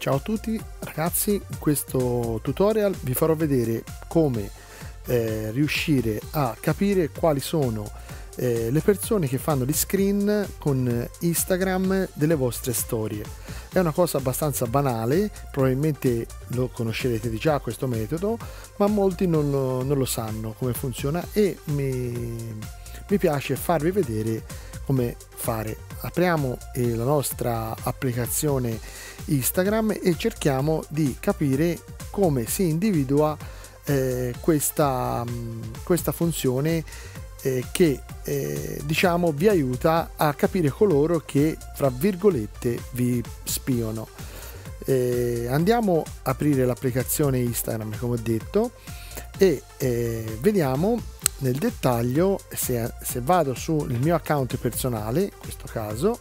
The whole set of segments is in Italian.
Ciao a tutti ragazzi, in questo tutorial vi farò vedere come eh, riuscire a capire quali sono eh, le persone che fanno gli screen con Instagram delle vostre storie. È una cosa abbastanza banale, probabilmente lo conoscerete già questo metodo, ma molti non lo, non lo sanno come funziona e mi, mi piace farvi vedere come fare. Apriamo eh, la nostra applicazione Instagram e cerchiamo di capire come si individua eh, questa, mm, questa funzione eh, che eh, diciamo vi aiuta a capire coloro che fra virgolette vi spionano. Eh, andiamo a aprire l'applicazione Instagram come ho detto e eh, vediamo nel dettaglio se, se vado sul mio account personale in questo caso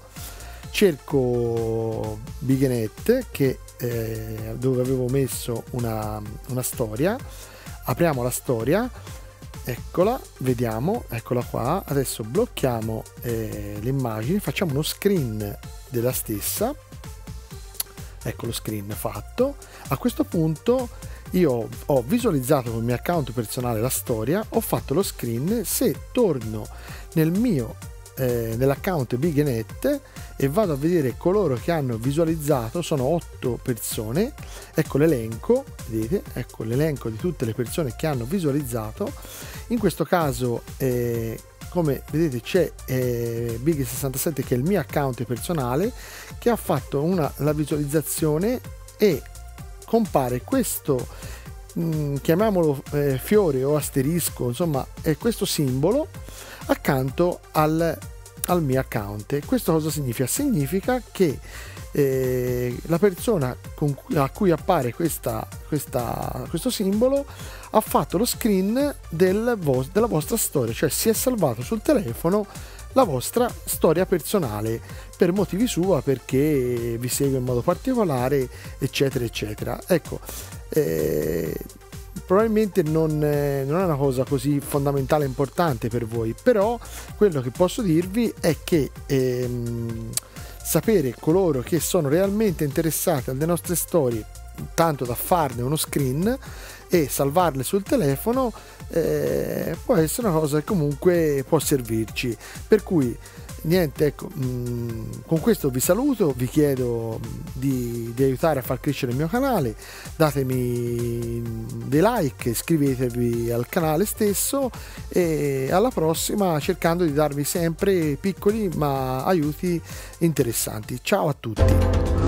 cerco Bigenet che eh, dove avevo messo una, una storia. Apriamo la storia. Eccola vediamo eccola qua. Adesso blocchiamo eh, l'immagine facciamo uno screen della stessa ecco lo screen fatto. A questo punto io ho visualizzato con il mio account personale la storia ho fatto lo screen se torno nel mio eh, nell'account Bignet e vado a vedere coloro che hanno visualizzato sono 8 persone ecco l'elenco vedete? Ecco l'elenco di tutte le persone che hanno visualizzato. In questo caso eh, come vedete c'è eh, Big67 che è il mio account personale che ha fatto una, la visualizzazione e compare questo mh, mm, chiamiamolo eh, fiore o asterisco insomma è questo simbolo accanto al, al mio account questo cosa significa? significa che eh, la persona cui, a cui appare questa, questa, questo simbolo ha fatto lo screen del della vostra storia cioè si è salvato sul telefono la vostra storia personale per motivi sua, perché vi segue in modo particolare, eccetera, eccetera. Ecco, eh, probabilmente non, eh, non, è una cosa così fondamentale e importante per voi, però quello che posso dirvi è che ehm, sapere coloro che sono realmente interessati alle nostre storie, tanto da farne uno screen e salvarle sul telefono, eh, può essere una cosa che comunque può servirci. Per cui niente, ecco, mh, mm, con questo vi saluto, vi chiedo di, di, aiutare a far crescere il mio canale, datemi dei like, iscrivetevi al canale stesso e alla prossima cercando di darvi sempre piccoli ma aiuti interessanti. Ciao a tutti!